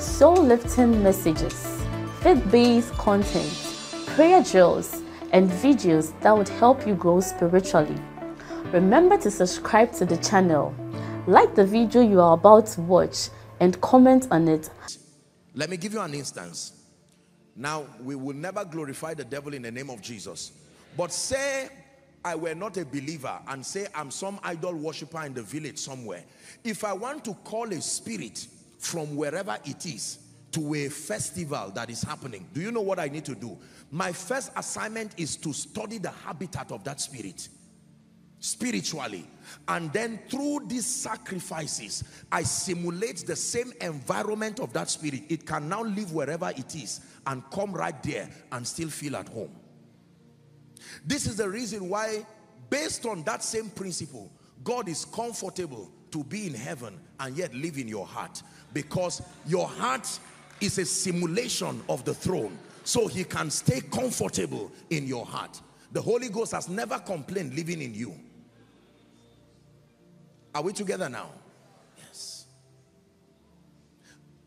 soul-lifting messages, faith-based content, prayer drills, and videos that would help you grow spiritually. Remember to subscribe to the channel, like the video you are about to watch, and comment on it. Let me give you an instance. Now, we will never glorify the devil in the name of Jesus. But say I were not a believer and say I'm some idol worshiper in the village somewhere. If I want to call a spirit from wherever it is to a festival that is happening, do you know what I need to do? My first assignment is to study the habitat of that spirit spiritually and then through these sacrifices I simulate the same environment of that spirit it can now live wherever it is and come right there and still feel at home this is the reason why, based on that same principle, God is comfortable to be in heaven and yet live in your heart. Because your heart is a simulation of the throne. So he can stay comfortable in your heart. The Holy Ghost has never complained living in you. Are we together now? Yes.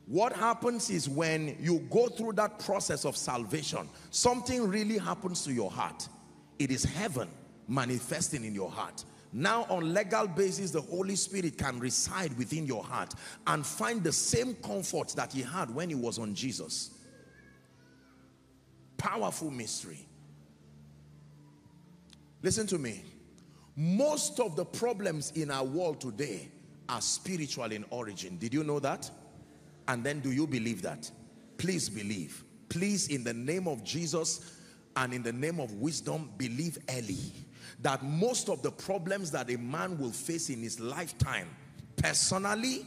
What happens is when you go through that process of salvation, something really happens to your heart. It is heaven manifesting in your heart. Now on legal basis, the Holy Spirit can reside within your heart and find the same comfort that he had when he was on Jesus. Powerful mystery. Listen to me. Most of the problems in our world today are spiritual in origin. Did you know that? And then do you believe that? Please believe. Please, in the name of Jesus, and in the name of wisdom believe early that most of the problems that a man will face in his lifetime personally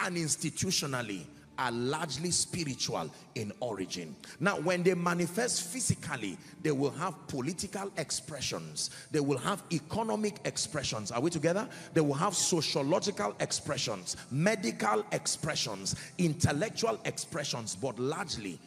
and institutionally are largely spiritual in origin. Now, when they manifest physically, they will have political expressions. They will have economic expressions. Are we together? They will have sociological expressions, medical expressions, intellectual expressions, but largely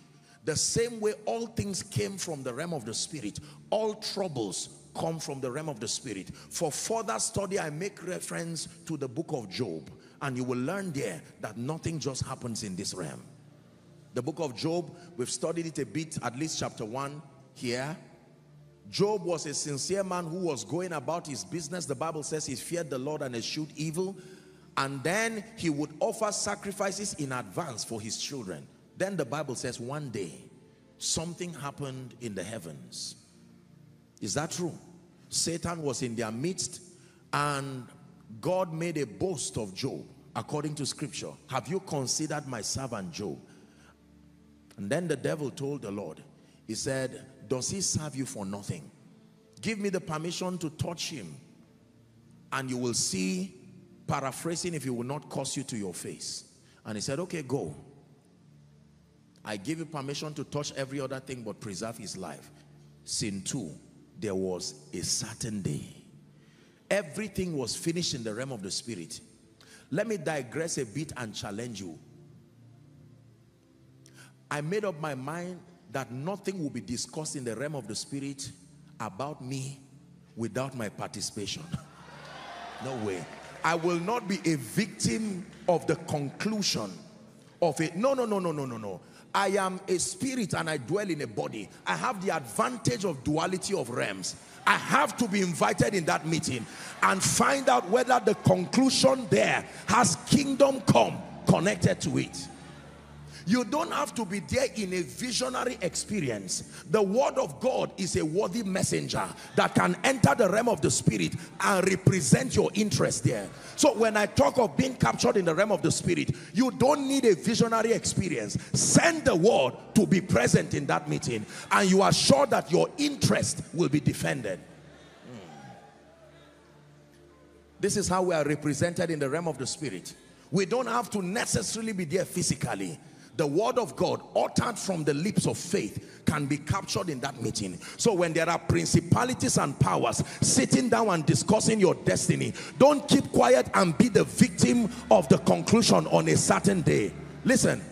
the same way all things came from the realm of the spirit, all troubles come from the realm of the spirit. For further study, I make reference to the book of Job and you will learn there that nothing just happens in this realm. The book of Job, we've studied it a bit, at least chapter 1 here. Job was a sincere man who was going about his business. The Bible says he feared the Lord and eschewed evil. And then he would offer sacrifices in advance for his children. Then the Bible says one day something happened in the heavens. Is that true? Satan was in their midst and God made a boast of Job according to scripture. Have you considered my servant Job? And then the devil told the Lord, he said, does he serve you for nothing? Give me the permission to touch him and you will see, paraphrasing, if he will not curse you to your face. And he said, okay, go. I give you permission to touch every other thing but preserve his life. Sin 2, there was a certain day. Everything was finished in the realm of the spirit. Let me digress a bit and challenge you. I made up my mind that nothing will be discussed in the realm of the spirit about me without my participation. no way. I will not be a victim of the conclusion of it. No, no, no, no, no, no, no. I am a spirit and I dwell in a body. I have the advantage of duality of realms. I have to be invited in that meeting and find out whether the conclusion there has kingdom come connected to it. You don't have to be there in a visionary experience. The word of God is a worthy messenger that can enter the realm of the spirit and represent your interest there. So when I talk of being captured in the realm of the spirit, you don't need a visionary experience. Send the word to be present in that meeting and you are sure that your interest will be defended. Hmm. This is how we are represented in the realm of the spirit. We don't have to necessarily be there physically the word of God uttered from the lips of faith can be captured in that meeting. So when there are principalities and powers sitting down and discussing your destiny, don't keep quiet and be the victim of the conclusion on a certain day. Listen,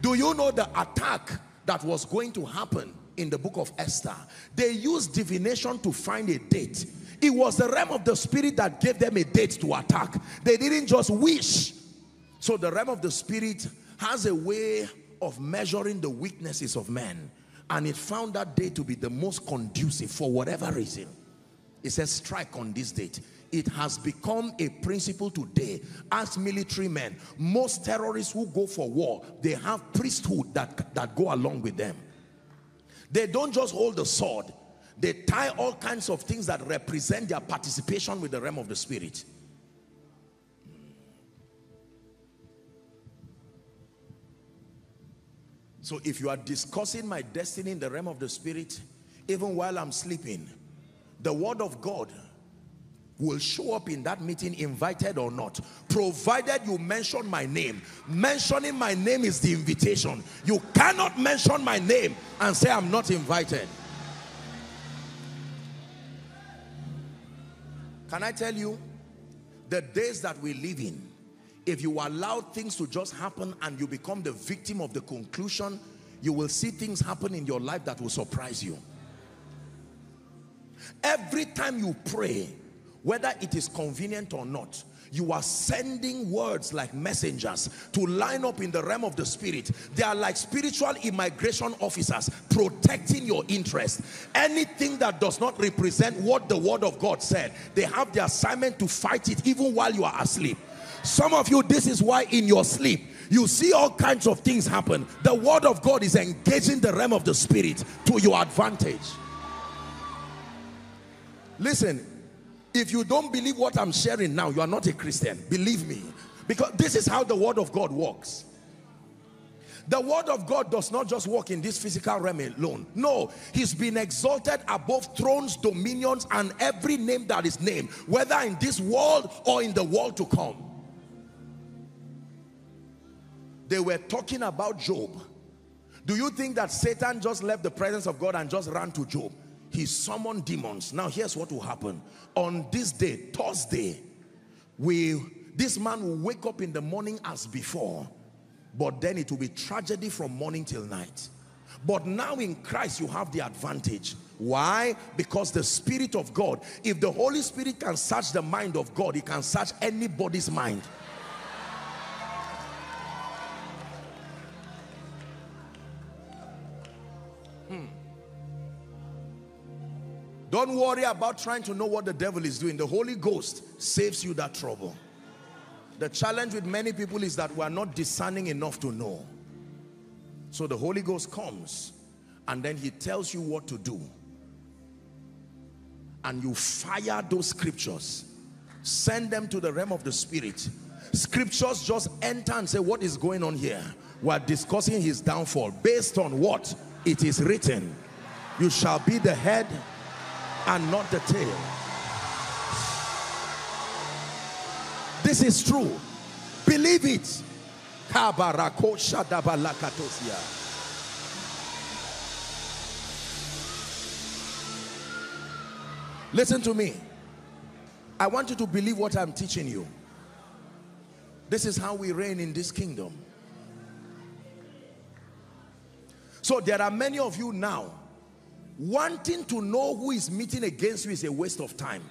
do you know the attack that was going to happen in the book of Esther? They used divination to find a date. It was the realm of the spirit that gave them a date to attack. They didn't just wish. So the realm of the spirit has a way of measuring the weaknesses of men and it found that day to be the most conducive for whatever reason. It says strike on this date. It has become a principle today as military men. Most terrorists who go for war, they have priesthood that, that go along with them. They don't just hold the sword. They tie all kinds of things that represent their participation with the realm of the spirit. So if you are discussing my destiny in the realm of the spirit, even while I'm sleeping, the word of God will show up in that meeting invited or not. Provided you mention my name. Mentioning my name is the invitation. You cannot mention my name and say i'm not invited. Can i tell you the days that we live in if you allow things to just happen and you become the victim of the conclusion, you will see things happen in your life that will surprise you. Every time you pray, whether it is convenient or not, you are sending words like messengers to line up in the realm of the spirit. They are like spiritual immigration officers protecting your interest. Anything that does not represent what the word of God said, they have the assignment to fight it even while you are asleep. Some of you, this is why in your sleep, you see all kinds of things happen. The word of God is engaging the realm of the spirit to your advantage. Listen, if you don't believe what I'm sharing now, you are not a Christian. Believe me. Because this is how the word of God works. The word of God does not just work in this physical realm alone. No, he's been exalted above thrones, dominions, and every name that is named, whether in this world or in the world to come. They were talking about Job. Do you think that Satan just left the presence of God and just ran to Job? He summoned demons. Now here's what will happen. On this day, Thursday, we this man will wake up in the morning as before, but then it will be tragedy from morning till night. But now in Christ, you have the advantage. Why? Because the Spirit of God, if the Holy Spirit can search the mind of God, he can search anybody's mind. Don't worry about trying to know what the devil is doing. The Holy Ghost saves you that trouble. The challenge with many people is that we are not discerning enough to know. So the Holy Ghost comes and then he tells you what to do. And you fire those scriptures. Send them to the realm of the spirit. Scriptures just enter and say, what is going on here? We're discussing his downfall based on what? It is written. You shall be the head and not the tail. This is true. Believe it. Listen to me. I want you to believe what I'm teaching you. This is how we reign in this kingdom. So there are many of you now wanting to know who is meeting against you is a waste of time.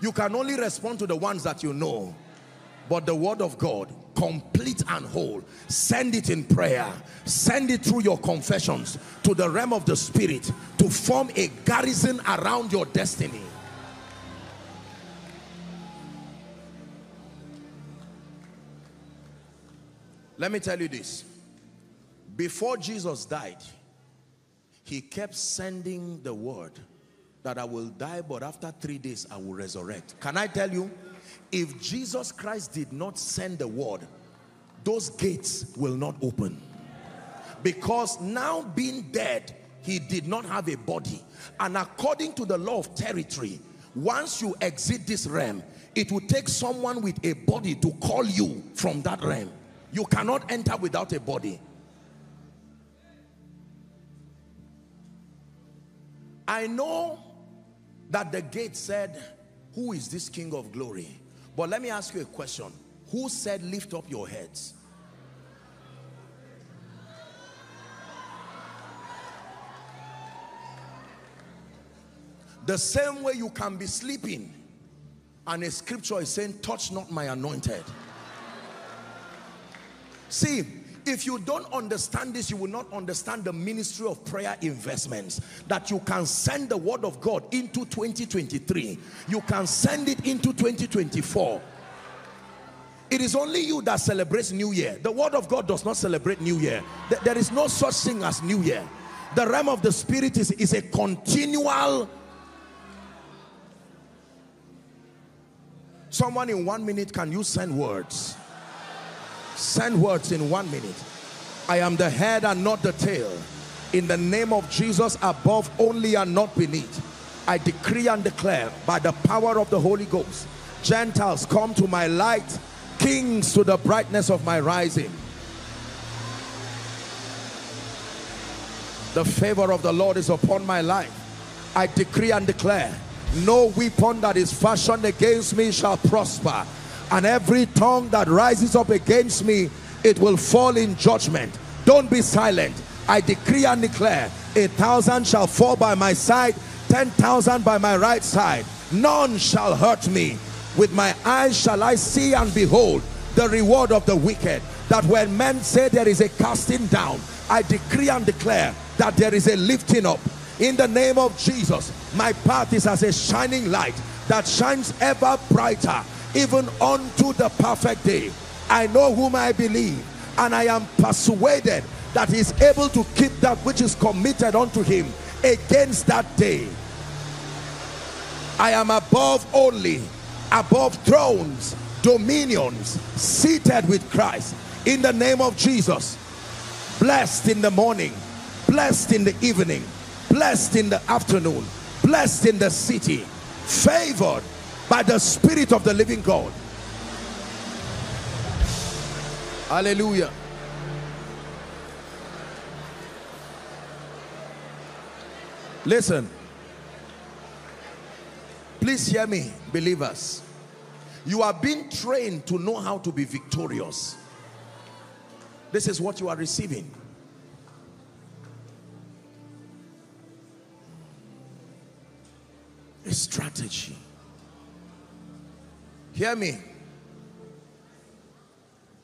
You can only respond to the ones that you know. But the word of God complete and whole send it in prayer. Send it through your confessions to the realm of the spirit to form a garrison around your destiny. Let me tell you this. Before Jesus died he kept sending the word that I will die, but after three days I will resurrect. Can I tell you, if Jesus Christ did not send the word, those gates will not open. Because now being dead, he did not have a body. And according to the law of territory, once you exit this realm, it will take someone with a body to call you from that realm. You cannot enter without a body. I know that the gate said, who is this king of glory? But let me ask you a question. Who said lift up your heads? The same way you can be sleeping and a scripture is saying, touch not my anointed. See, if you don't understand this, you will not understand the ministry of prayer investments. That you can send the word of God into 2023. You can send it into 2024. It is only you that celebrates New Year. The word of God does not celebrate New Year. There is no such thing as New Year. The realm of the spirit is, is a continual Someone in one minute, can you send words? Send words in one minute. I am the head and not the tail. In the name of Jesus, above only and not beneath. I decree and declare by the power of the Holy Ghost, Gentiles come to my light, kings to the brightness of my rising. The favor of the Lord is upon my life. I decree and declare no weapon that is fashioned against me shall prosper and every tongue that rises up against me it will fall in judgment. Don't be silent. I decree and declare a thousand shall fall by my side ten thousand by my right side. None shall hurt me. With my eyes shall i see and behold the reward of the wicked. That when men say there is a casting down i decree and declare that there is a lifting up. In the name of Jesus my path is as a shining light that shines ever brighter even unto the perfect day. I know whom I believe and I am persuaded that he is able to keep that which is committed unto him against that day. I am above only above thrones dominions seated with Christ. In the name of Jesus blessed in the morning blessed in the evening blessed in the afternoon blessed in the city favored by the spirit of the living God. Hallelujah. Listen. Please hear me believers. You are being trained to know how to be victorious. This is what you are receiving. A strategy. Hear me.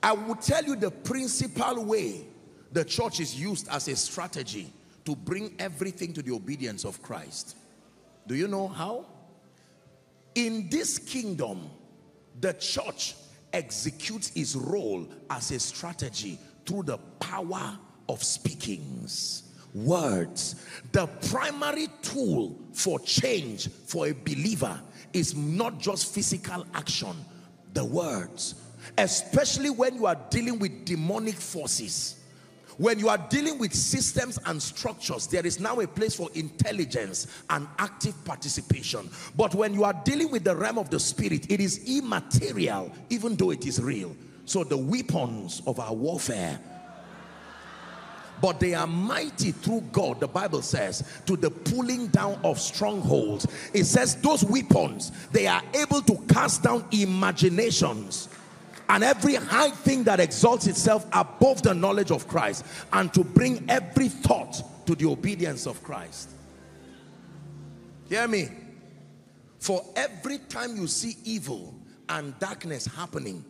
I will tell you the principal way the church is used as a strategy to bring everything to the obedience of Christ. Do you know how? In this kingdom, the church executes its role as a strategy through the power of speakings words. The primary tool for change for a believer is not just physical action the words. Especially when you are dealing with demonic forces. When you are dealing with systems and structures there is now a place for intelligence and active participation. But when you are dealing with the realm of the spirit it is immaterial even though it is real. So the weapons of our warfare but they are mighty through God the Bible says to the pulling down of strongholds. It says those weapons they are able to cast down imaginations and every high thing that exalts itself above the knowledge of Christ and to bring every thought to the obedience of Christ. Hear me. For every time you see evil and darkness happening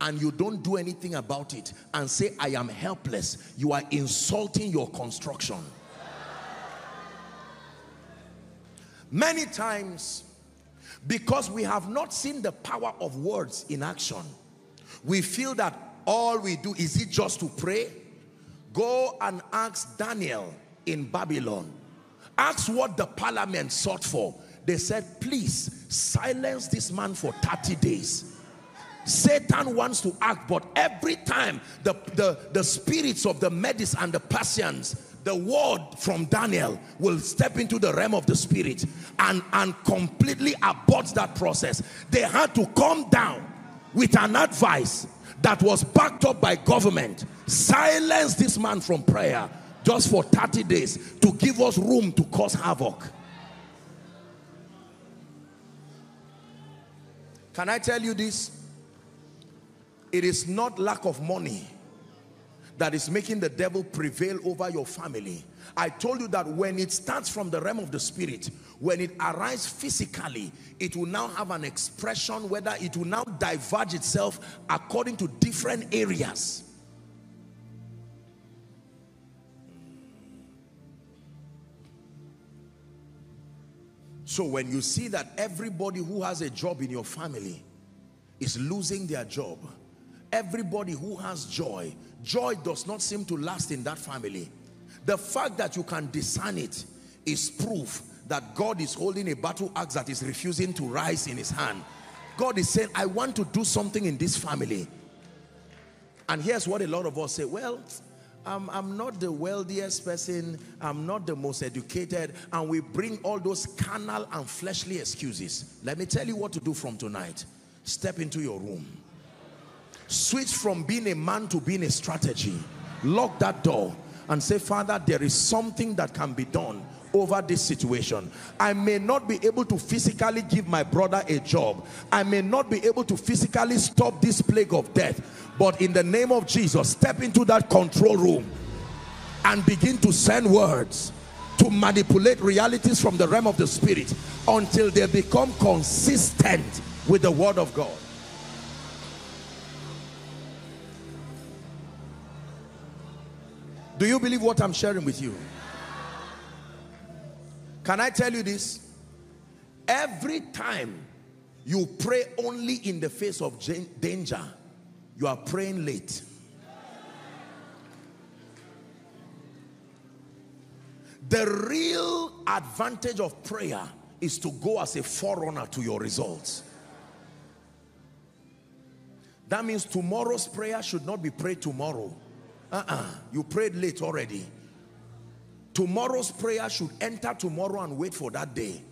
and you don't do anything about it and say I am helpless you are insulting your construction. Many times because we have not seen the power of words in action we feel that all we do is it just to pray? Go and ask Daniel in Babylon. Ask what the parliament sought for. They said please silence this man for 30 days Satan wants to act, but every time the, the, the spirits of the Medes and the Persians, the word from Daniel will step into the realm of the spirit and, and completely abort that process. They had to come down with an advice that was backed up by government silence this man from prayer just for 30 days to give us room to cause havoc. Can I tell you this? It is not lack of money that is making the devil prevail over your family. I told you that when it starts from the realm of the spirit, when it arises physically, it will now have an expression whether it will now diverge itself according to different areas. So when you see that everybody who has a job in your family is losing their job, everybody who has joy, joy does not seem to last in that family. The fact that you can discern it is proof that God is holding a battle axe that is refusing to rise in his hand. God is saying, I want to do something in this family. And here's what a lot of us say, well, I'm, I'm not the wealthiest person, I'm not the most educated, and we bring all those carnal and fleshly excuses. Let me tell you what to do from tonight. Step into your room. Switch from being a man to being a strategy. Lock that door and say, Father, there is something that can be done over this situation. I may not be able to physically give my brother a job. I may not be able to physically stop this plague of death. But in the name of Jesus, step into that control room and begin to send words to manipulate realities from the realm of the spirit until they become consistent with the word of God. Do you believe what I'm sharing with you? Can I tell you this? Every time you pray only in the face of danger, you are praying late. The real advantage of prayer is to go as a forerunner to your results. That means tomorrow's prayer should not be prayed tomorrow. Uh-uh. You prayed late already. Tomorrow's prayer should enter tomorrow and wait for that day.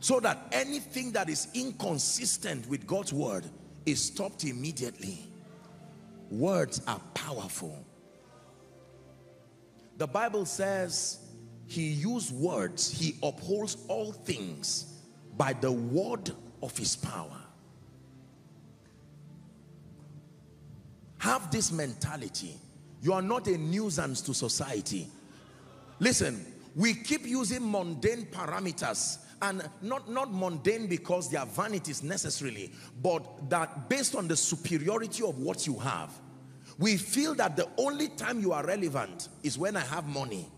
So that anything that is inconsistent with God's word is stopped immediately. Words are powerful. The Bible says he used words, he upholds all things by the word of his power. Have this mentality. You are not a nuisance to society. Listen, we keep using mundane parameters and not, not mundane because they are vanities necessarily, but that based on the superiority of what you have. We feel that the only time you are relevant is when I have money.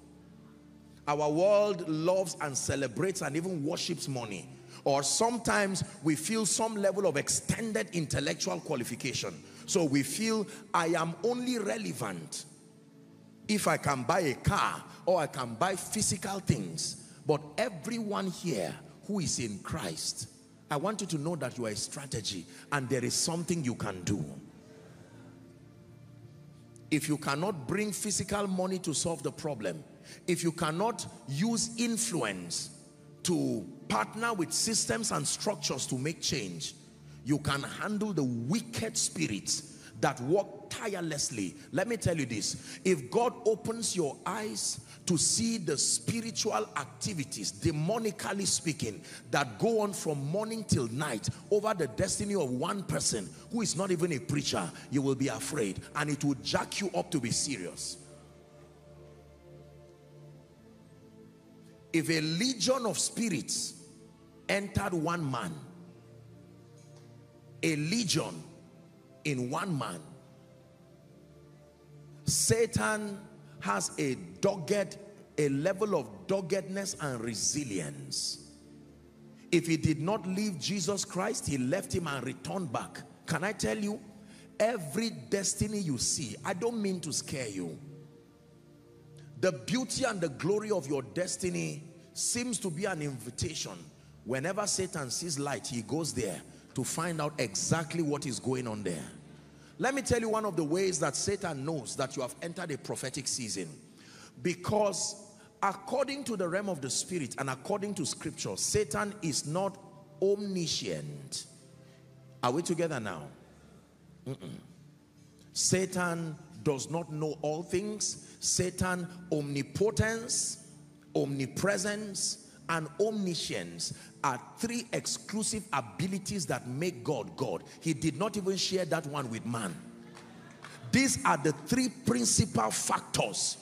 Our world loves and celebrates and even worships money. Or sometimes we feel some level of extended intellectual qualification. So we feel I am only relevant if I can buy a car or I can buy physical things. But everyone here who is in Christ, I want you to know that you are a strategy and there is something you can do. If you cannot bring physical money to solve the problem, if you cannot use influence to partner with systems and structures to make change, you can handle the wicked spirits that work tirelessly. Let me tell you this. If God opens your eyes to see the spiritual activities, demonically speaking, that go on from morning till night over the destiny of one person who is not even a preacher, you will be afraid and it will jack you up to be serious. If a legion of spirits entered one man, a legion in one man. Satan has a dogged, a level of doggedness and resilience. If he did not leave Jesus Christ, he left him and returned back. Can I tell you, every destiny you see, I don't mean to scare you. The beauty and the glory of your destiny seems to be an invitation. Whenever Satan sees light, he goes there to find out exactly what is going on there. Let me tell you one of the ways that Satan knows that you have entered a prophetic season. Because according to the realm of the spirit and according to scripture, Satan is not omniscient. Are we together now? Mm -mm. Satan does not know all things. Satan omnipotence, omnipresence, and omniscience are three exclusive abilities that make God God. He did not even share that one with man. These are the three principal factors.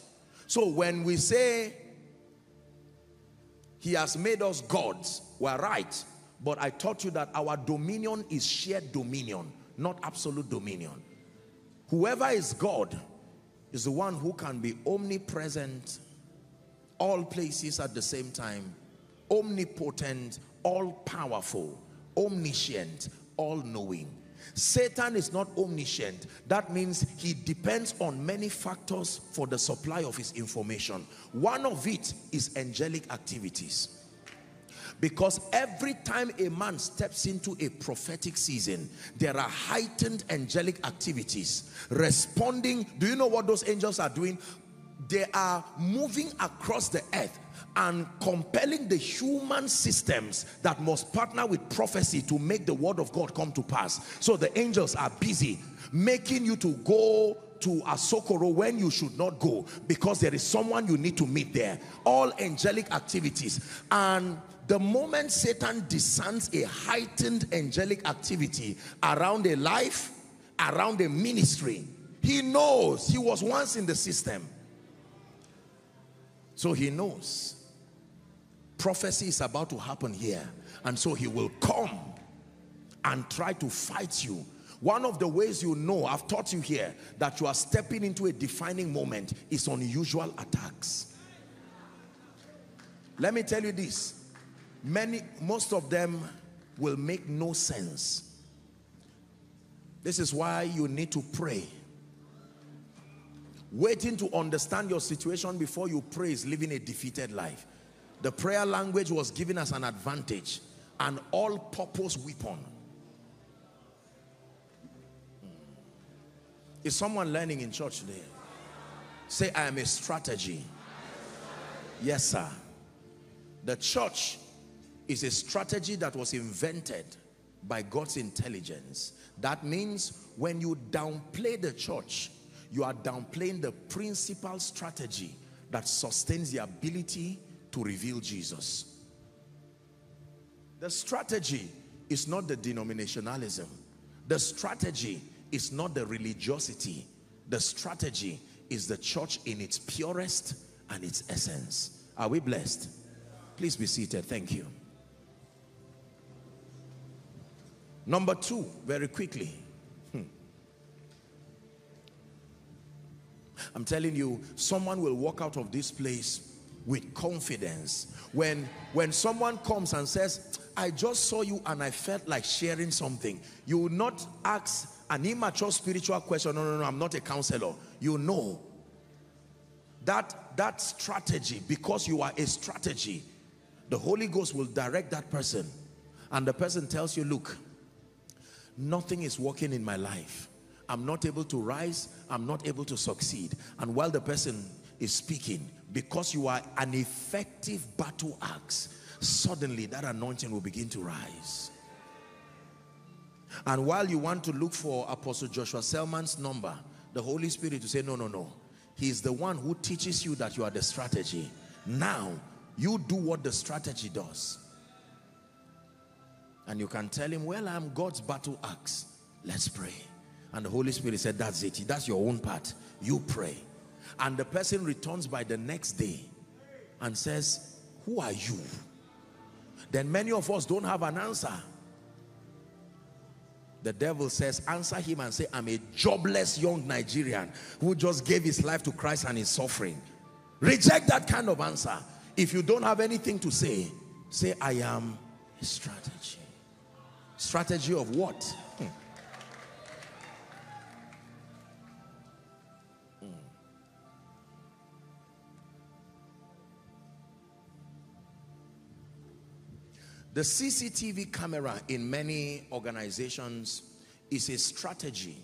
So when we say he has made us gods, we're right. But I taught you that our dominion is shared dominion, not absolute dominion. Whoever is God is the one who can be omnipresent, all places at the same time, omnipotent, all powerful, omniscient, all knowing. Satan is not omniscient. That means he depends on many factors for the supply of his information. One of it is angelic activities. Because every time a man steps into a prophetic season, there are heightened angelic activities responding. Do you know what those angels are doing? They are moving across the earth and compelling the human systems that must partner with prophecy to make the word of God come to pass. So the angels are busy making you to go to Asokoro when you should not go because there is someone you need to meet there. All angelic activities. And the moment Satan discerns a heightened angelic activity around a life, around a ministry, he knows he was once in the system. So he knows prophecy is about to happen here and so he will come and try to fight you. One of the ways you know i've taught you here that you are stepping into a defining moment is unusual attacks. Let me tell you this. Many most of them will make no sense. This is why you need to pray. Waiting to understand your situation before you pray is living a defeated life the prayer language was given as an advantage, an all-purpose weapon. Hmm. Is someone learning in church today? Say, I am a strategy. Yes, sir. The church is a strategy that was invented by God's intelligence. That means when you downplay the church, you are downplaying the principal strategy that sustains the ability to reveal Jesus. The strategy is not the denominationalism. The strategy is not the religiosity. The strategy is the church in its purest and its essence. Are we blessed? Please be seated. Thank you. Number two, very quickly. Hmm. I'm telling you, someone will walk out of this place with confidence. When, when someone comes and says, I just saw you and I felt like sharing something, you will not ask an immature spiritual question. No, no, no, I'm not a counselor. You know that, that strategy, because you are a strategy, the Holy Ghost will direct that person. And the person tells you, look, nothing is working in my life. I'm not able to rise. I'm not able to succeed. And while the person is speaking, because you are an effective battle axe, suddenly that anointing will begin to rise. And while you want to look for Apostle Joshua Selman's number, the Holy Spirit will say, no, no, no. He's the one who teaches you that you are the strategy. Now, you do what the strategy does. And you can tell him, well, I'm God's battle axe. Let's pray. And the Holy Spirit said, that's it. That's your own part. You pray and the person returns by the next day and says, who are you? Then many of us don't have an answer. The devil says, answer him and say, I'm a jobless young Nigerian who just gave his life to Christ and is suffering. Reject that kind of answer. If you don't have anything to say, say, I am a strategy. Strategy of what? The CCTV camera in many organizations is a strategy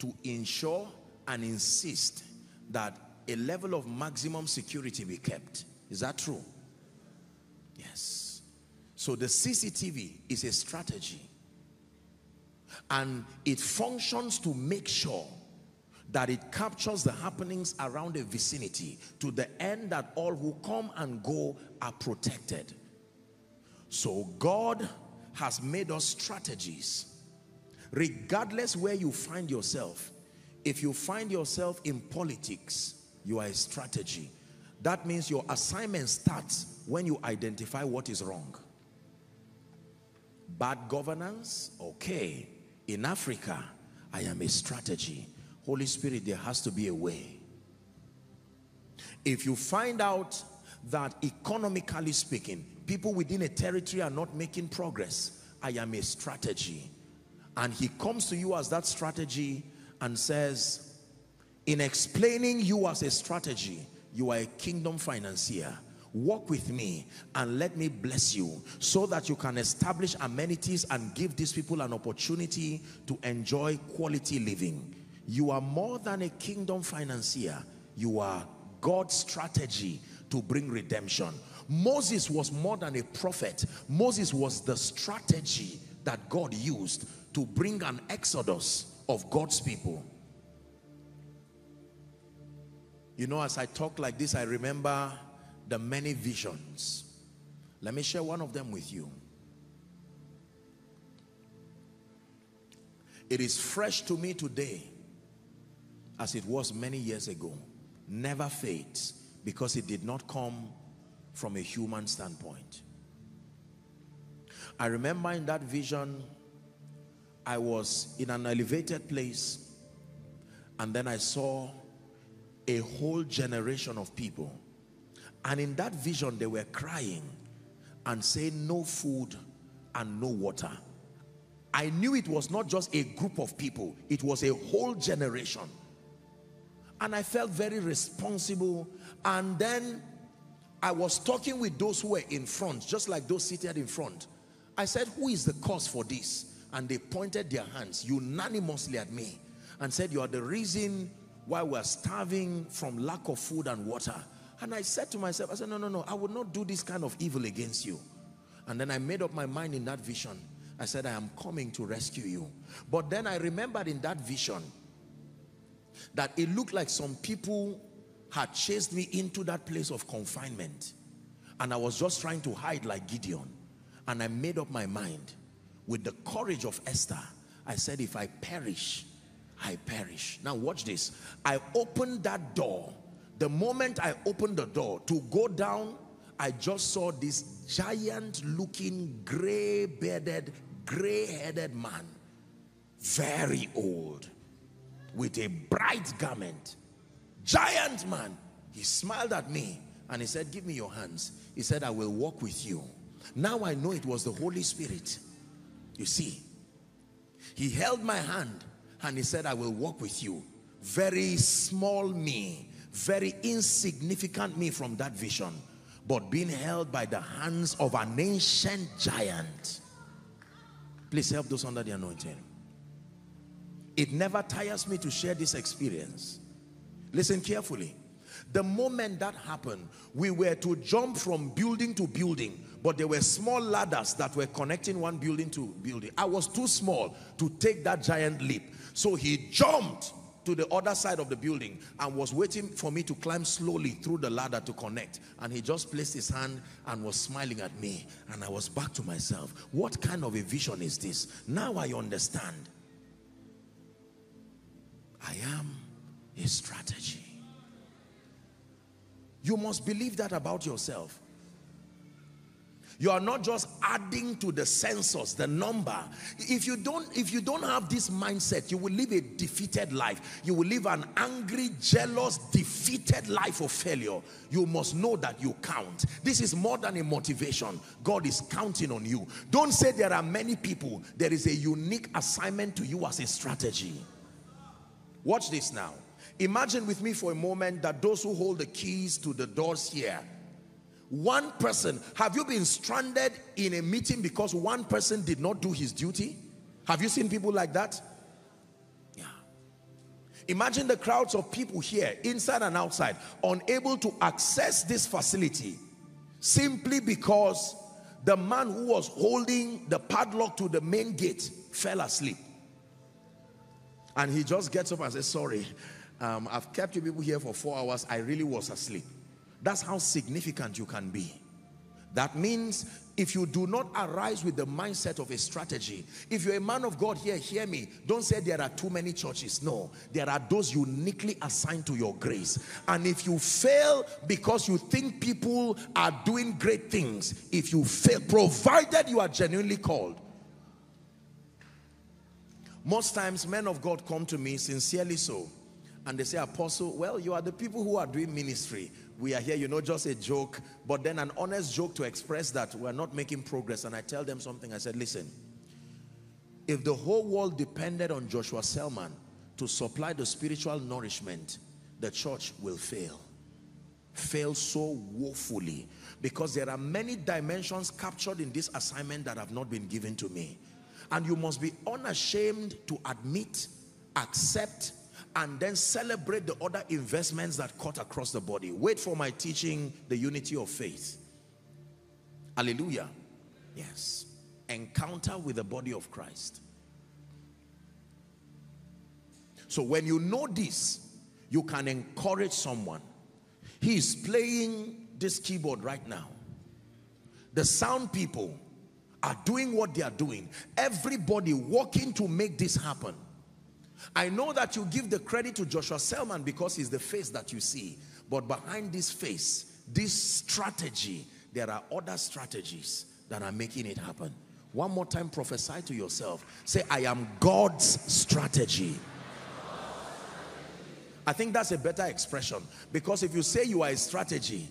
to ensure and insist that a level of maximum security be kept. Is that true? Yes. So the CCTV is a strategy and it functions to make sure that it captures the happenings around a vicinity to the end that all who come and go are protected. So God has made us strategies. Regardless where you find yourself, if you find yourself in politics, you are a strategy. That means your assignment starts when you identify what is wrong. Bad governance, okay. In Africa, I am a strategy. Holy Spirit, there has to be a way. If you find out that economically speaking, people within a territory are not making progress, I am a strategy. And he comes to you as that strategy and says, in explaining you as a strategy, you are a kingdom financier. Walk with me and let me bless you so that you can establish amenities and give these people an opportunity to enjoy quality living. You are more than a kingdom financier. You are God's strategy to bring redemption. Moses was more than a prophet. Moses was the strategy that God used to bring an exodus of God's people. You know, as I talk like this, I remember the many visions. Let me share one of them with you. It is fresh to me today as it was many years ago. Never fades because it did not come from a human standpoint. I remember in that vision, I was in an elevated place and then I saw a whole generation of people and in that vision, they were crying and saying, no food and no water. I knew it was not just a group of people, it was a whole generation. And I felt very responsible. And then I was talking with those who were in front, just like those seated in front. I said, who is the cause for this? And they pointed their hands unanimously at me and said, you are the reason why we're starving from lack of food and water. And I said to myself, I said, no, no, no, I would not do this kind of evil against you. And then I made up my mind in that vision. I said, I am coming to rescue you. But then I remembered in that vision that it looked like some people had chased me into that place of confinement. And I was just trying to hide like Gideon. And I made up my mind with the courage of Esther. I said, if I perish, I perish. Now watch this. I opened that door the moment I opened the door to go down, I just saw this giant looking gray bearded, gray headed man, very old, with a bright garment, giant man. He smiled at me and he said, give me your hands. He said, I will walk with you. Now I know it was the Holy Spirit. You see, he held my hand and he said, I will walk with you. Very small me, very insignificant me from that vision but being held by the hands of an ancient giant please help those under the anointing it never tires me to share this experience listen carefully the moment that happened we were to jump from building to building but there were small ladders that were connecting one building to building i was too small to take that giant leap so he jumped to the other side of the building and was waiting for me to climb slowly through the ladder to connect. And he just placed his hand and was smiling at me. And I was back to myself. What kind of a vision is this? Now I understand. I am a strategy. You must believe that about yourself. You are not just adding to the census, the number. If you don't, if you don't have this mindset, you will live a defeated life. You will live an angry, jealous, defeated life of failure. You must know that you count. This is more than a motivation. God is counting on you. Don't say there are many people. There is a unique assignment to you as a strategy. Watch this now. Imagine with me for a moment that those who hold the keys to the doors here one person, have you been stranded in a meeting because one person did not do his duty? Have you seen people like that? Yeah. Imagine the crowds of people here, inside and outside, unable to access this facility simply because the man who was holding the padlock to the main gate fell asleep. And he just gets up and says, sorry, um, I've kept you people here for four hours. I really was asleep. That's how significant you can be. That means if you do not arise with the mindset of a strategy, if you're a man of God here, hear me. Don't say there are too many churches. No, there are those uniquely assigned to your grace. And if you fail because you think people are doing great things, if you fail, provided you are genuinely called, most times men of God come to me sincerely so and they say apostle well you are the people who are doing ministry. We are here you know just a joke but then an honest joke to express that we're not making progress. And I tell them something. I said listen if the whole world depended on Joshua Selman to supply the spiritual nourishment the church will fail. Fail so woefully. Because there are many dimensions captured in this assignment that have not been given to me. And you must be unashamed to admit, accept, and then celebrate the other investments that cut across the body. Wait for my teaching, the unity of faith. Hallelujah. Yes. Encounter with the body of Christ. So when you know this, you can encourage someone. He is playing this keyboard right now. The sound people, are doing what they are doing. Everybody working to make this happen. I know that you give the credit to Joshua Selman because he's the face that you see. But behind this face, this strategy, there are other strategies that are making it happen. One more time, prophesy to yourself. Say, I am God's strategy. I think that's a better expression because if you say you are a strategy,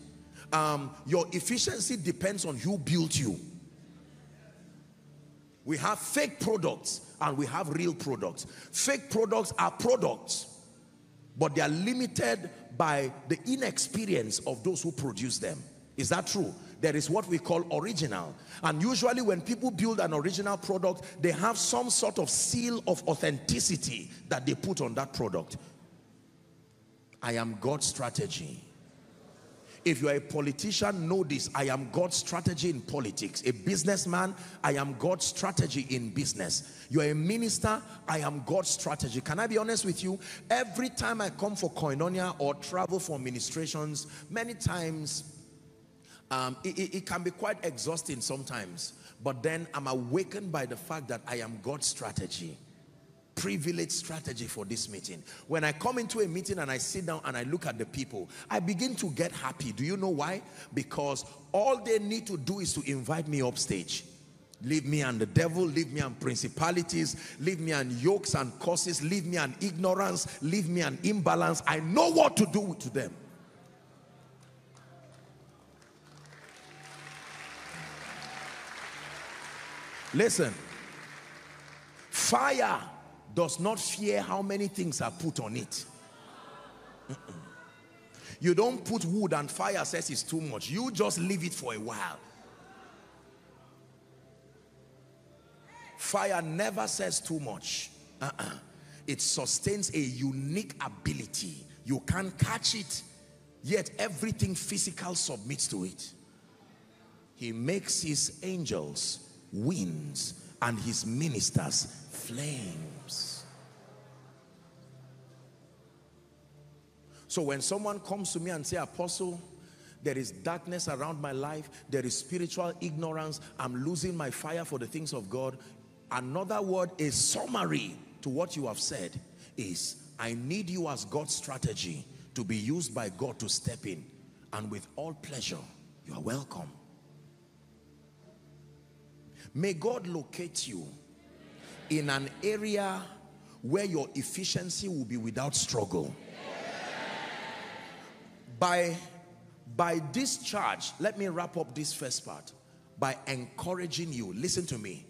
um, your efficiency depends on who built you. We have fake products and we have real products. Fake products are products, but they are limited by the inexperience of those who produce them. Is that true? There is what we call original. And usually when people build an original product, they have some sort of seal of authenticity that they put on that product. I am God's strategy. If you are a politician, know this. I am God's strategy in politics. A businessman, I am God's strategy in business. You are a minister, I am God's strategy. Can I be honest with you? Every time I come for koinonia or travel for ministrations, many times um, it, it, it can be quite exhausting sometimes. But then I'm awakened by the fact that I am God's strategy privileged strategy for this meeting. When I come into a meeting and I sit down and I look at the people, I begin to get happy. Do you know why? Because all they need to do is to invite me upstage. Leave me and the devil, leave me and principalities, leave me and yokes and curses, leave me and ignorance, leave me and imbalance. I know what to do to them. Listen, fire does not fear how many things are put on it. You don't put wood and fire says it's too much. You just leave it for a while. Fire never says too much. Uh -uh. It sustains a unique ability. You can't catch it, yet everything physical submits to it. He makes his angels winds and his ministers flames. So when someone comes to me and say, Apostle, there is darkness around my life, there is spiritual ignorance, I'm losing my fire for the things of God. Another word, a summary to what you have said is, I need you as God's strategy to be used by God to step in. And with all pleasure, you are welcome. May God locate you in an area where your efficiency will be without struggle. By, by this charge, let me wrap up this first part by encouraging you. Listen to me.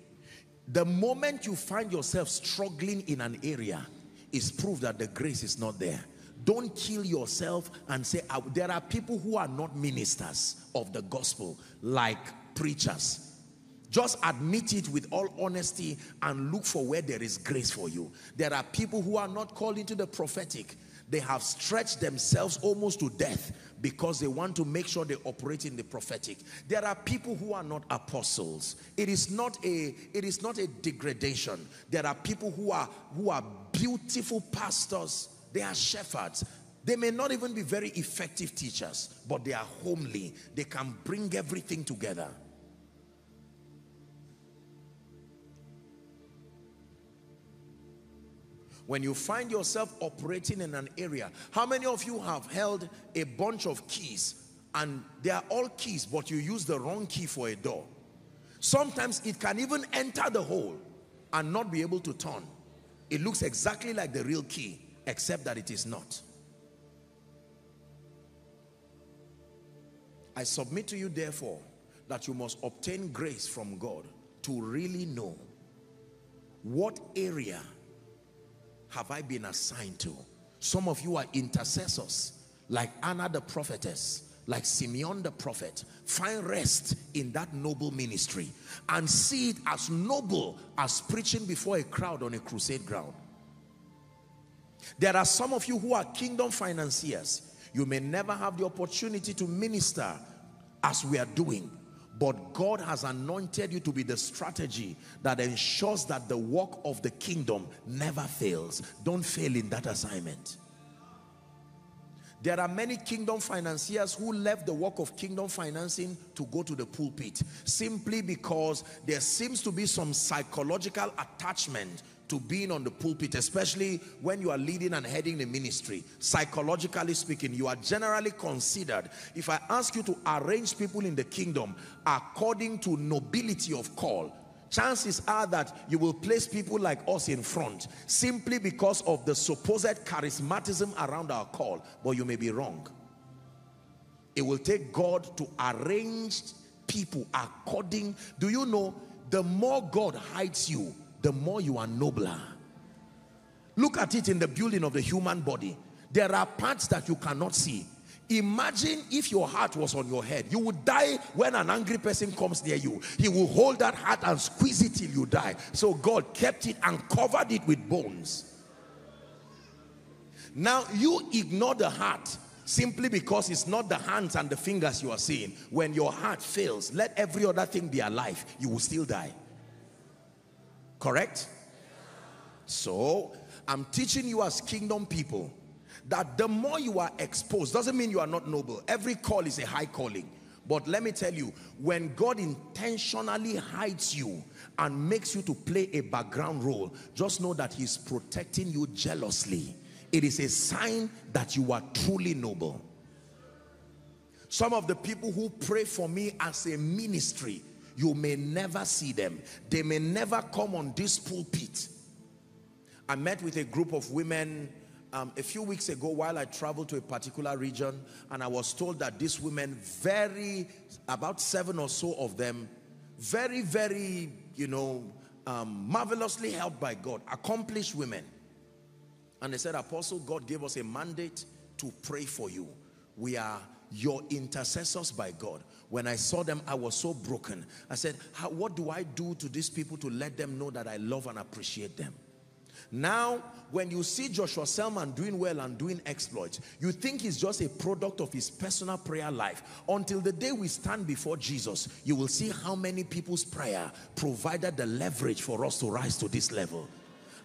The moment you find yourself struggling in an area is proof that the grace is not there. Don't kill yourself and say, ah, there are people who are not ministers of the gospel, like preachers just admit it with all honesty and look for where there is grace for you. There are people who are not called into the prophetic. They have stretched themselves almost to death because they want to make sure they operate in the prophetic. There are people who are not apostles. It is not a it is not a degradation. There are people who are who are beautiful pastors They are shepherds. They may not even be very effective teachers, but they are homely. They can bring everything together. When you find yourself operating in an area, how many of you have held a bunch of keys and they are all keys, but you use the wrong key for a door? Sometimes it can even enter the hole and not be able to turn. It looks exactly like the real key, except that it is not. I submit to you, therefore, that you must obtain grace from God to really know what area have I been assigned to. Some of you are intercessors, like Anna the prophetess, like Simeon the prophet. Find rest in that noble ministry and see it as noble as preaching before a crowd on a crusade ground. There are some of you who are kingdom financiers you may never have the opportunity to minister as we are doing. But God has anointed you to be the strategy that ensures that the work of the kingdom never fails. Don't fail in that assignment. There are many kingdom financiers who left the work of kingdom financing to go to the pulpit simply because there seems to be some psychological attachment to being on the pulpit, especially when you are leading and heading the ministry. Psychologically speaking, you are generally considered. If I ask you to arrange people in the kingdom according to nobility of call, chances are that you will place people like us in front simply because of the supposed charismatism around our call, but you may be wrong. It will take God to arrange people according, do you know, the more God hides you, the more you are nobler. Look at it in the building of the human body. There are parts that you cannot see. Imagine if your heart was on your head. You would die when an angry person comes near you. He will hold that heart and squeeze it till you die. So God kept it and covered it with bones. Now you ignore the heart simply because it's not the hands and the fingers you are seeing. When your heart fails, let every other thing be alive. You will still die. Correct? So, I'm teaching you as kingdom people that the more you are exposed, doesn't mean you are not noble. Every call is a high calling. But let me tell you, when God intentionally hides you and makes you to play a background role, just know that he's protecting you jealously. It is a sign that you are truly noble. Some of the people who pray for me as a ministry, you may never see them. They may never come on this pulpit. I met with a group of women um, a few weeks ago while I traveled to a particular region and I was told that these women very, about seven or so of them, very, very, you know, um, marvelously helped by God, accomplished women. And they said, Apostle, God gave us a mandate to pray for you. We are your intercessors by God. When I saw them, I was so broken. I said, what do I do to these people to let them know that I love and appreciate them? Now, when you see Joshua Selman doing well and doing exploits, you think he's just a product of his personal prayer life. Until the day we stand before Jesus, you will see how many people's prayer provided the leverage for us to rise to this level.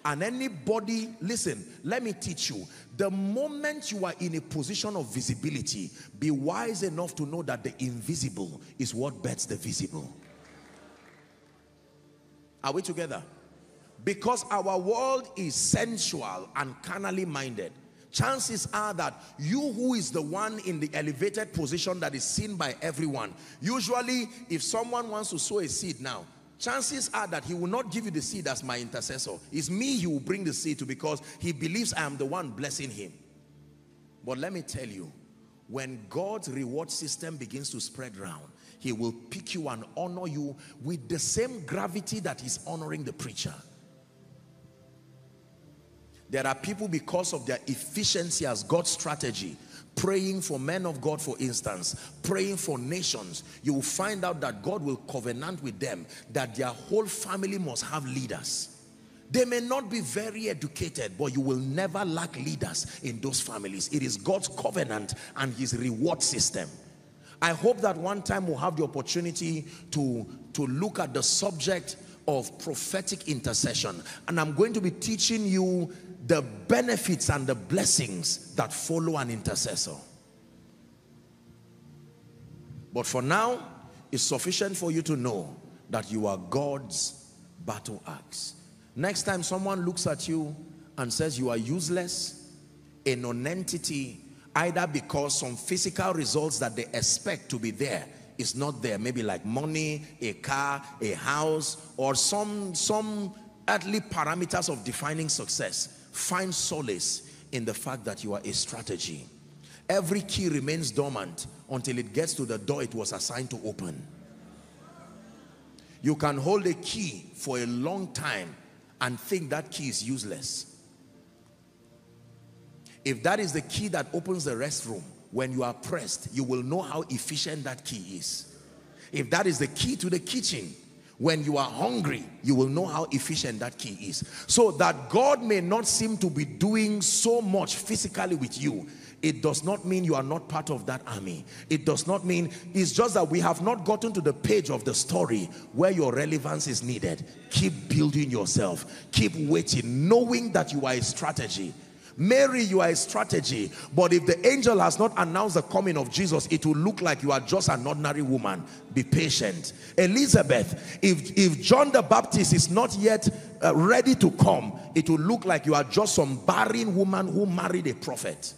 And anybody, listen, let me teach you. The moment you are in a position of visibility, be wise enough to know that the invisible is what bets the visible. Are we together? Because our world is sensual and carnally minded. Chances are that you who is the one in the elevated position that is seen by everyone. Usually, if someone wants to sow a seed now, chances are that he will not give you the seed as my intercessor. It's me he will bring the seed to because he believes I am the one blessing him. But let me tell you, when God's reward system begins to spread around, he will pick you and honor you with the same gravity that he's honoring the preacher. There are people because of their efficiency as God's strategy praying for men of God, for instance, praying for nations, you will find out that God will covenant with them that their whole family must have leaders. They may not be very educated, but you will never lack leaders in those families. It is God's covenant and his reward system. I hope that one time we'll have the opportunity to, to look at the subject of prophetic intercession. And I'm going to be teaching you the benefits and the blessings that follow an intercessor. But for now, it's sufficient for you to know that you are God's battle axe. Next time someone looks at you and says you are useless, a non-entity, either because some physical results that they expect to be there is not there, maybe like money, a car, a house, or some, some earthly parameters of defining success, find solace in the fact that you are a strategy. Every key remains dormant until it gets to the door it was assigned to open. You can hold a key for a long time and think that key is useless. If that is the key that opens the restroom, when you are pressed, you will know how efficient that key is. If that is the key to the kitchen, when you are hungry, you will know how efficient that key is. So that God may not seem to be doing so much physically with you, it does not mean you are not part of that army. It does not mean, it's just that we have not gotten to the page of the story where your relevance is needed. Keep building yourself. Keep waiting, knowing that you are a strategy. Mary, you are a strategy. But if the angel has not announced the coming of Jesus, it will look like you are just an ordinary woman. Be patient. Elizabeth, if, if John the Baptist is not yet uh, ready to come, it will look like you are just some barren woman who married a prophet.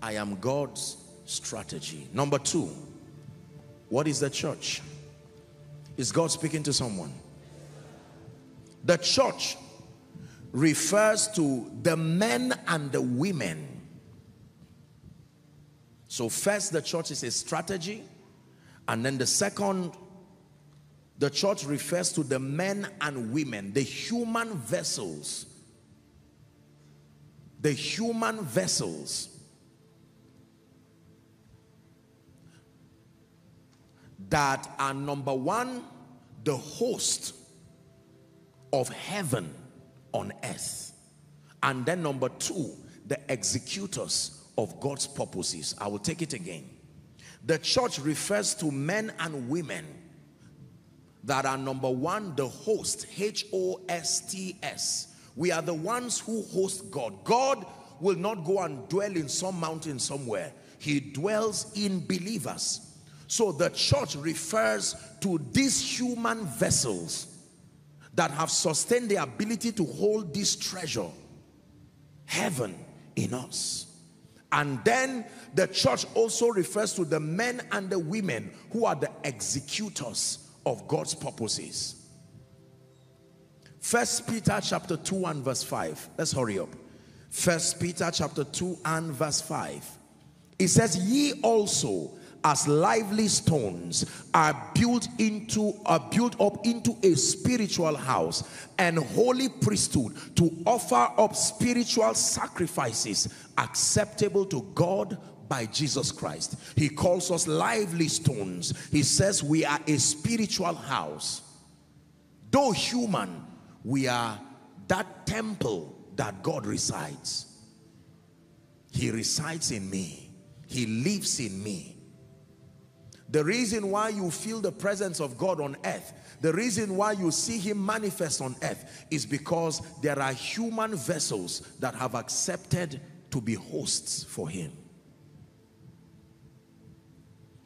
I am God's strategy. Number two, what is the church? Is God speaking to someone? The church refers to the men and the women. So first the church is a strategy and then the second the church refers to the men and women, the human vessels. The human vessels that are number one, the host of heaven on earth. And then number two, the executors of God's purposes. I will take it again. The church refers to men and women that are number one, the host, H-O-S-T-S. We are the ones who host God. God will not go and dwell in some mountain somewhere. He dwells in believers. So the church refers to these human vessels that have sustained the ability to hold this treasure, heaven in us. And then the church also refers to the men and the women who are the executors of God's purposes. First Peter chapter 2 and verse 5. Let's hurry up. First Peter chapter 2 and verse 5. It says, Ye also as lively stones are built into are built up into a spiritual house and holy priesthood to offer up spiritual sacrifices acceptable to God by Jesus Christ. He calls us lively stones. He says we are a spiritual house. Though human, we are that temple that God resides. He resides in me. He lives in me. The reason why you feel the presence of God on earth, the reason why you see him manifest on earth is because there are human vessels that have accepted to be hosts for him.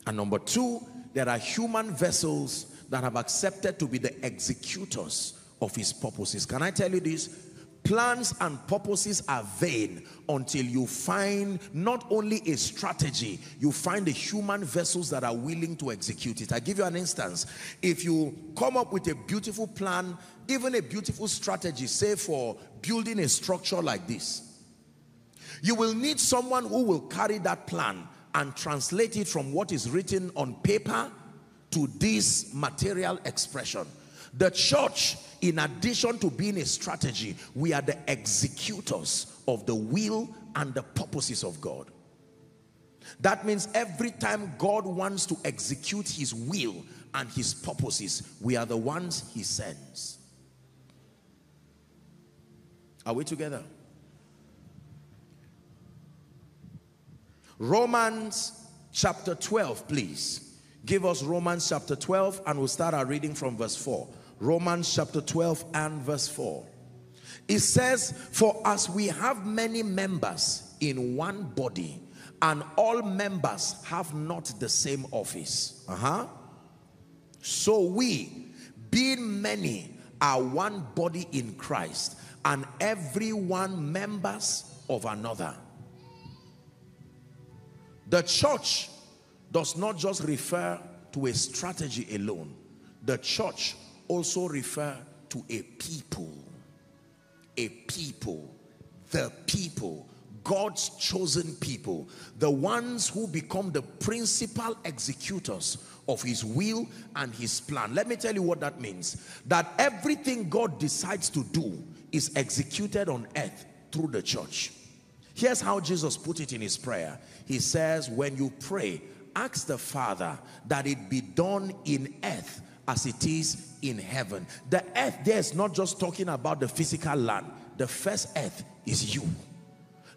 And number two, there are human vessels that have accepted to be the executors of his purposes. Can I tell you this? Plans and purposes are vain until you find not only a strategy, you find the human vessels that are willing to execute it. I give you an instance. If you come up with a beautiful plan, even a beautiful strategy, say for building a structure like this, you will need someone who will carry that plan and translate it from what is written on paper to this material expression. The church, in addition to being a strategy, we are the executors of the will and the purposes of God. That means every time God wants to execute his will and his purposes, we are the ones he sends. Are we together? Romans chapter 12, please. Give us Romans chapter 12 and we'll start our reading from verse 4. Romans chapter 12 and verse 4. It says, For as we have many members in one body, and all members have not the same office. Uh-huh. So we, being many, are one body in Christ, and every one members of another. The church does not just refer to a strategy alone. The church also refer to a people. A people. The people. God's chosen people. The ones who become the principal executors of his will and his plan. Let me tell you what that means. That everything God decides to do is executed on earth through the church. Here's how Jesus put it in his prayer. He says, when you pray, ask the Father that it be done in earth as it is in heaven. The earth there is not just talking about the physical land. The first earth is you.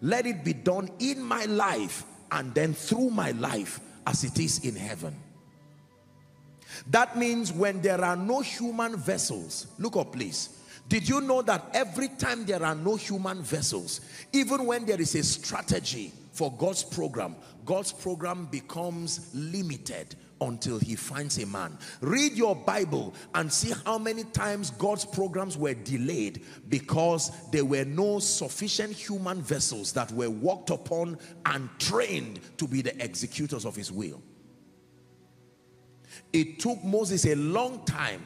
Let it be done in my life and then through my life as it is in heaven. That means when there are no human vessels, look up please. Did you know that every time there are no human vessels, even when there is a strategy for God's program, God's program becomes limited until he finds a man. Read your Bible and see how many times God's programs were delayed because there were no sufficient human vessels that were worked upon and trained to be the executors of his will. It took Moses a long time.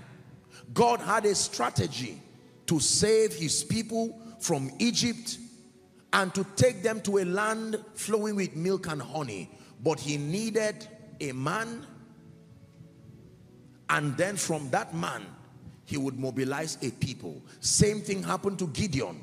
God had a strategy to save his people from Egypt and to take them to a land flowing with milk and honey. But he needed a man and then from that man he would mobilize a people. Same thing happened to Gideon.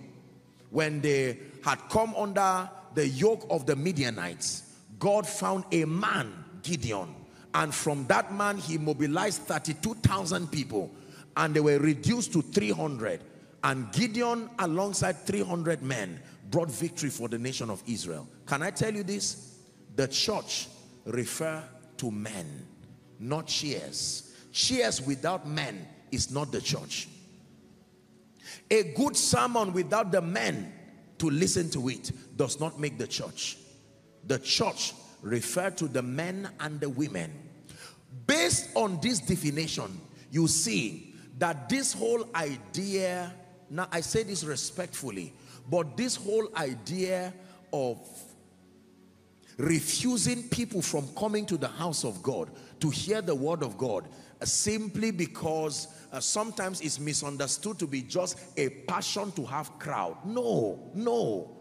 When they had come under the yoke of the Midianites God found a man Gideon. And from that man he mobilized 32,000 people and they were reduced to 300 and Gideon alongside 300 men brought victory for the nation of Israel can I tell you this the church refer to men not cheers Cheers without men is not the church. A good sermon without the men to listen to it does not make the church. The church refer to the men and the women. Based on this definition, you see that this whole idea, now I say this respectfully, but this whole idea of refusing people from coming to the house of God to hear the word of God simply because uh, sometimes it's misunderstood to be just a passion to have crowd. No, no.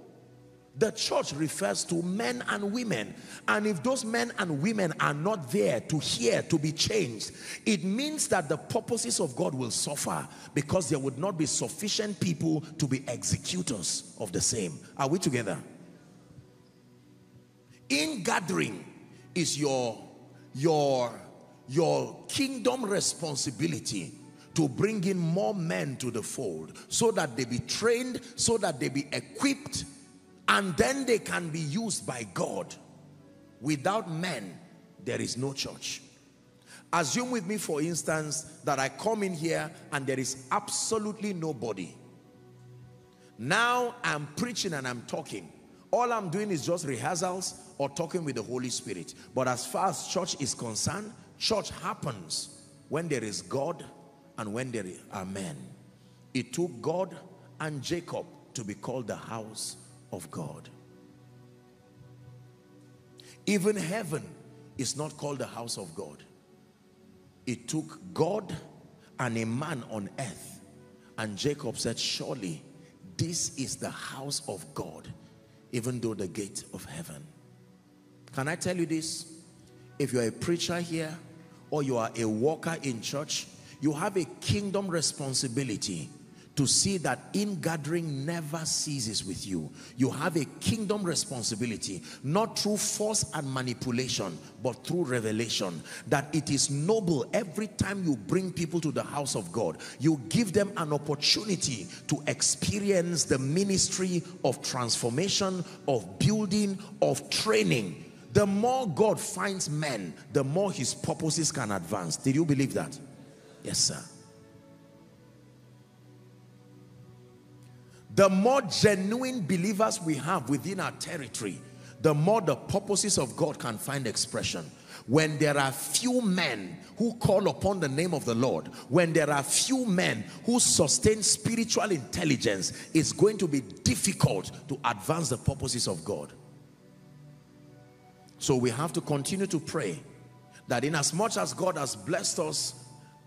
The church refers to men and women. And if those men and women are not there to hear, to be changed, it means that the purposes of God will suffer because there would not be sufficient people to be executors of the same. Are we together? In gathering is your, your your kingdom responsibility to bring in more men to the fold so that they be trained, so that they be equipped, and then they can be used by God. Without men, there is no church. Assume with me, for instance, that I come in here and there is absolutely nobody. Now I'm preaching and I'm talking. All I'm doing is just rehearsals or talking with the Holy Spirit. But as far as church is concerned, Church happens when there is God and when there are men. It took God and Jacob to be called the house of God. Even heaven is not called the house of God. It took God and a man on earth. And Jacob said, surely this is the house of God, even though the gate of heaven. Can I tell you this? If you're a preacher here or you are a worker in church, you have a kingdom responsibility to see that in gathering never ceases with you. You have a kingdom responsibility, not through force and manipulation, but through revelation. That it is noble every time you bring people to the house of God, you give them an opportunity to experience the ministry of transformation, of building, of training the more God finds men, the more his purposes can advance. Did you believe that? Yes, sir. The more genuine believers we have within our territory, the more the purposes of God can find expression. When there are few men who call upon the name of the Lord, when there are few men who sustain spiritual intelligence, it's going to be difficult to advance the purposes of God. So we have to continue to pray that in as much as God has blessed us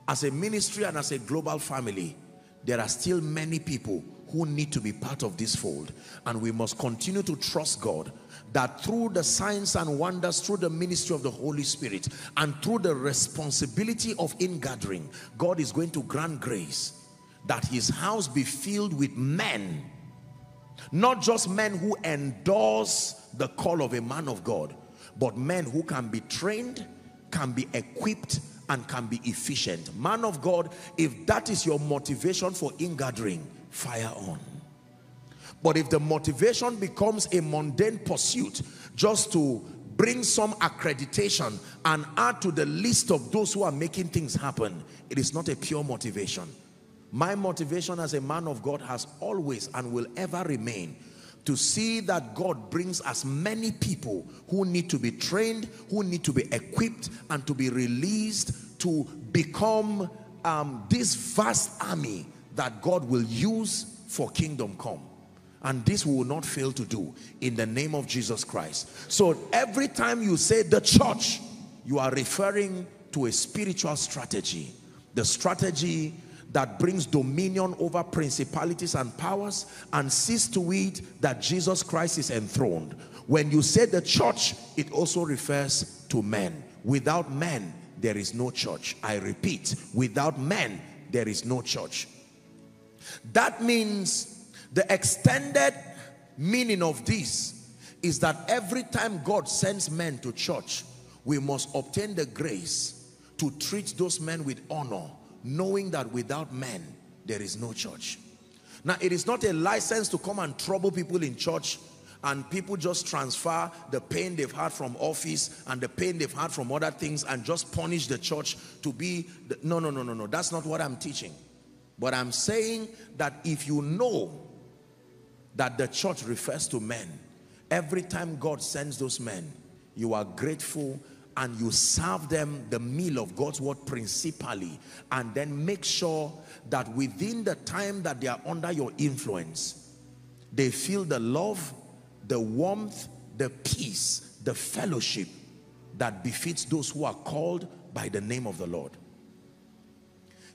as a ministry and as a global family, there are still many people who need to be part of this fold. And we must continue to trust God that through the signs and wonders, through the ministry of the Holy Spirit, and through the responsibility of ingathering, God is going to grant grace that his house be filled with men, not just men who endorse the call of a man of God, but men who can be trained, can be equipped, and can be efficient. Man of God, if that is your motivation for ingathering, fire on. But if the motivation becomes a mundane pursuit just to bring some accreditation and add to the list of those who are making things happen, it is not a pure motivation. My motivation as a man of God has always and will ever remain to see that God brings as many people who need to be trained, who need to be equipped and to be released to become um, this vast army that God will use for kingdom come. And this will not fail to do in the name of Jesus Christ. So every time you say the church, you are referring to a spiritual strategy. The strategy that brings dominion over principalities and powers and sees to it that Jesus Christ is enthroned. When you say the church, it also refers to men. Without men, there is no church. I repeat, without men, there is no church. That means the extended meaning of this is that every time God sends men to church, we must obtain the grace to treat those men with honor, knowing that without men, there is no church. Now, it is not a license to come and trouble people in church and people just transfer the pain they've had from office and the pain they've had from other things and just punish the church to be, the, no, no, no, no, no. That's not what I'm teaching. But I'm saying that if you know that the church refers to men, every time God sends those men, you are grateful and you serve them the meal of God's word principally and then make sure that within the time that they are under your influence, they feel the love, the warmth, the peace, the fellowship that befits those who are called by the name of the Lord.